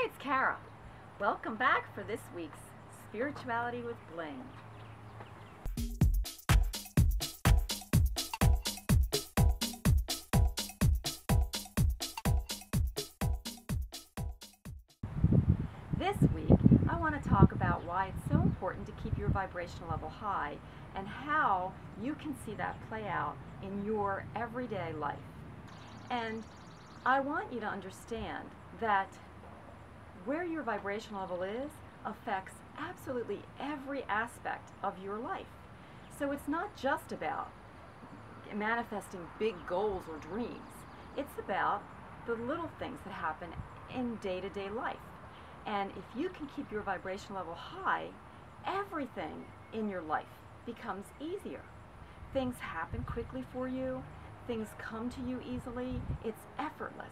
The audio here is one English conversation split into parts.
Hi, it's Cara. Welcome back for this week's Spirituality with Bling. This week, I want to talk about why it's so important to keep your vibrational level high and how you can see that play out in your everyday life. And I want you to understand that where your vibration level is affects absolutely every aspect of your life. So it's not just about manifesting big goals or dreams. It's about the little things that happen in day-to-day life. And if you can keep your vibration level high, everything in your life becomes easier. Things happen quickly for you, things come to you easily, it's effortless.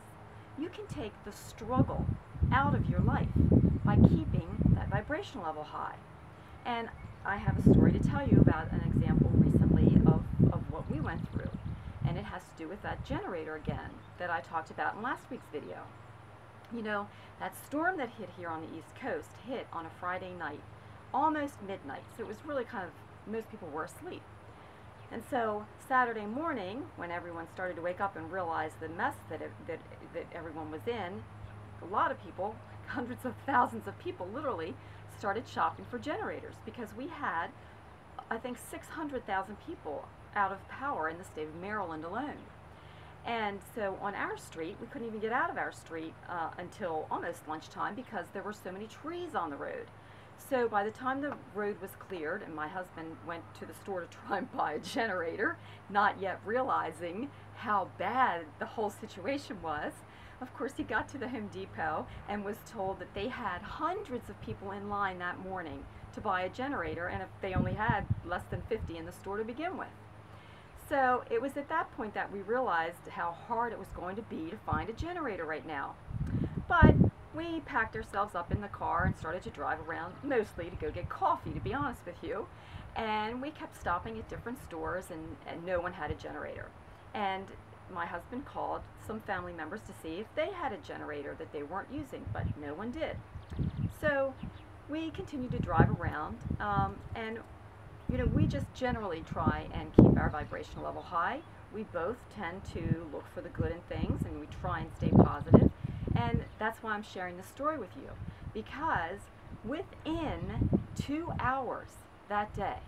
You can take the struggle out of your life by keeping that vibration level high. And I have a story to tell you about an example recently of, of what we went through. And it has to do with that generator again that I talked about in last week's video. You know, that storm that hit here on the East Coast hit on a Friday night, almost midnight. So it was really kind of, most people were asleep. And so Saturday morning, when everyone started to wake up and realize the mess that, it, that, that everyone was in, a lot of people, hundreds of thousands of people literally, started shopping for generators because we had, I think, 600,000 people out of power in the state of Maryland alone. And so on our street, we couldn't even get out of our street uh, until almost lunchtime because there were so many trees on the road. So by the time the road was cleared and my husband went to the store to try and buy a generator, not yet realizing how bad the whole situation was, of course he got to the Home Depot and was told that they had hundreds of people in line that morning to buy a generator and if they only had less than 50 in the store to begin with. So it was at that point that we realized how hard it was going to be to find a generator right now. But we packed ourselves up in the car and started to drive around, mostly to go get coffee, to be honest with you. And we kept stopping at different stores, and, and no one had a generator. And my husband called some family members to see if they had a generator that they weren't using, but no one did. So we continued to drive around, um, and you know, we just generally try and keep our vibrational level high. We both tend to look for the good in things, and we try and stay positive. And that's why I'm sharing this story with you. Because within two hours that day,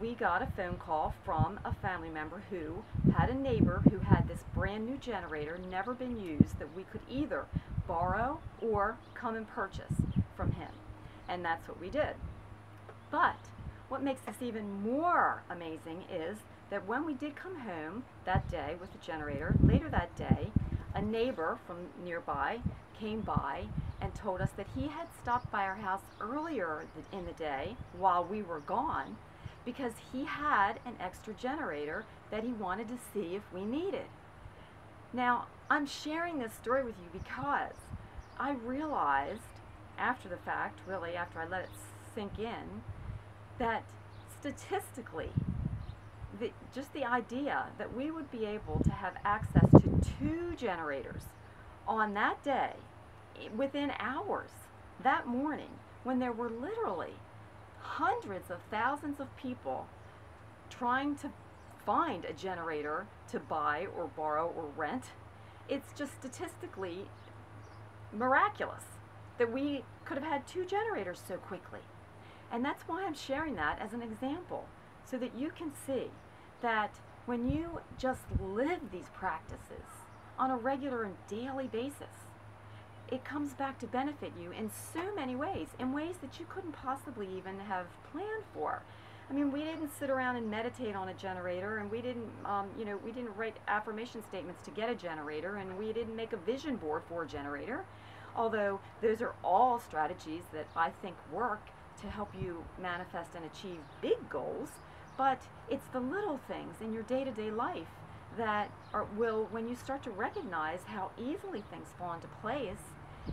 we got a phone call from a family member who had a neighbor who had this brand new generator, never been used, that we could either borrow or come and purchase from him. And that's what we did. But what makes this even more amazing is that when we did come home that day with the generator, later that day, a neighbor from nearby came by and told us that he had stopped by our house earlier in the day while we were gone because he had an extra generator that he wanted to see if we needed. Now, I'm sharing this story with you because I realized after the fact, really after I let it sink in, that statistically, the, just the idea that we would be able to have access to two generators on that day within hours that morning when there were literally hundreds of thousands of people trying to find a generator to buy or borrow or rent. It's just statistically miraculous that we could have had two generators so quickly. And that's why I'm sharing that as an example so that you can see that when you just live these practices on a regular and daily basis, it comes back to benefit you in so many ways, in ways that you couldn't possibly even have planned for. I mean, we didn't sit around and meditate on a generator, and we didn't, um, you know, we didn't write affirmation statements to get a generator, and we didn't make a vision board for a generator. Although those are all strategies that I think work to help you manifest and achieve big goals, but it's the little things in your day-to-day -day life that are, will, when you start to recognize how easily things fall into place,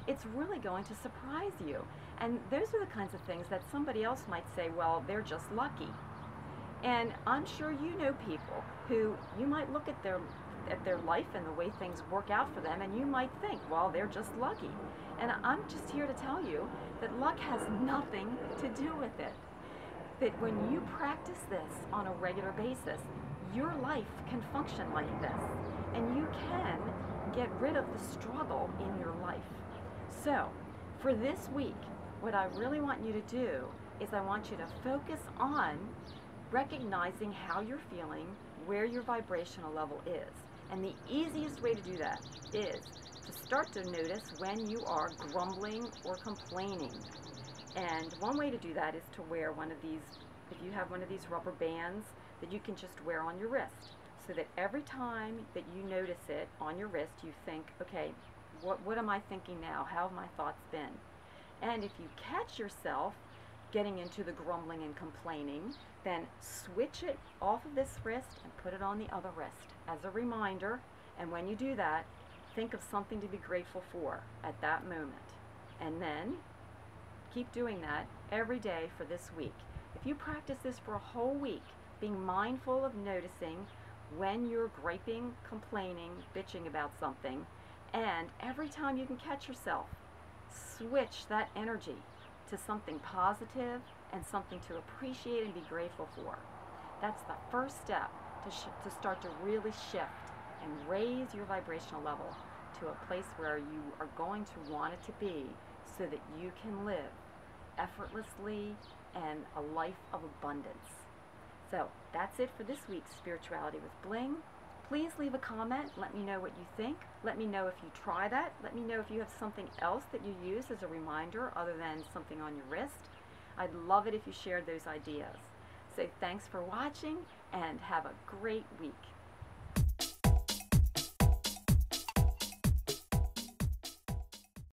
it's really going to surprise you. And those are the kinds of things that somebody else might say, well, they're just lucky. And I'm sure you know people who you might look at their at their life and the way things work out for them and you might think, well, they're just lucky. And I'm just here to tell you that luck has nothing to do with it. That when you practice this on a regular basis, your life can function like this. And you can get rid of the struggle in your life. So, for this week, what I really want you to do is I want you to focus on recognizing how you're feeling, where your vibrational level is. And the easiest way to do that is to start to notice when you are grumbling or complaining. And one way to do that is to wear one of these, if you have one of these rubber bands that you can just wear on your wrist. So that every time that you notice it on your wrist, you think, okay, what, what am I thinking now? How have my thoughts been? And if you catch yourself getting into the grumbling and complaining, then switch it off of this wrist and put it on the other wrist as a reminder. And when you do that, think of something to be grateful for at that moment. And then keep doing that every day for this week. If you practice this for a whole week, being mindful of noticing when you're griping, complaining, bitching about something, and every time you can catch yourself, switch that energy to something positive and something to appreciate and be grateful for. That's the first step to, to start to really shift and raise your vibrational level to a place where you are going to want it to be so that you can live effortlessly and a life of abundance. So that's it for this week's Spirituality with Bling. Please leave a comment. Let me know what you think. Let me know if you try that. Let me know if you have something else that you use as a reminder other than something on your wrist. I'd love it if you shared those ideas. So thanks for watching and have a great week.